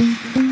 Mm-hmm.